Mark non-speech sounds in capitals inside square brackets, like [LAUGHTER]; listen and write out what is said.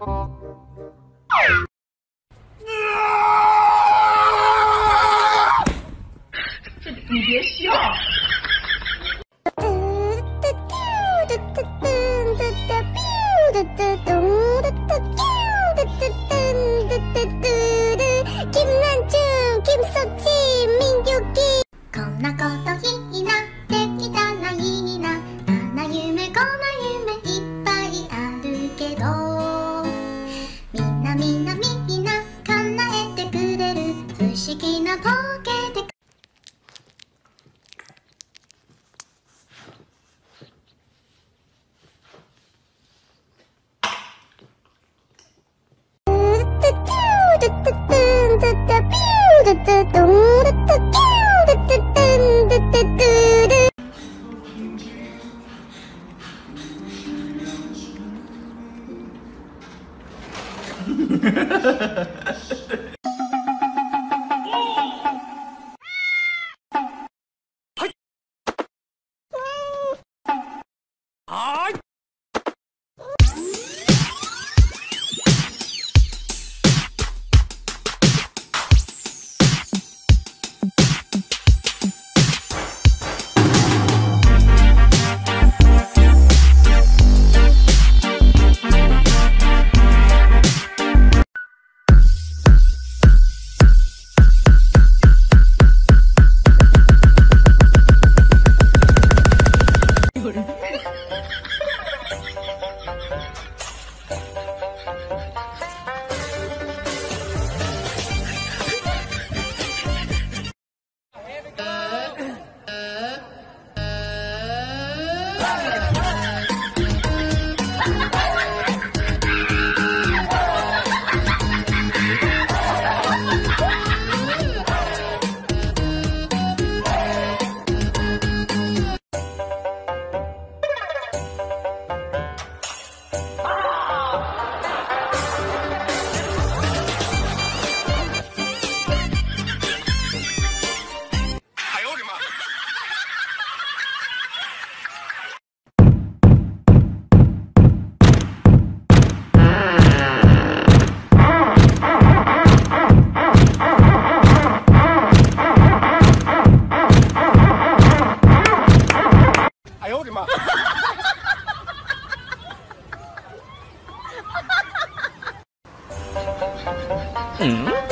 这你别笑。[LAUGHS] [LAUGHS] [LAUGHS] 哎嗯。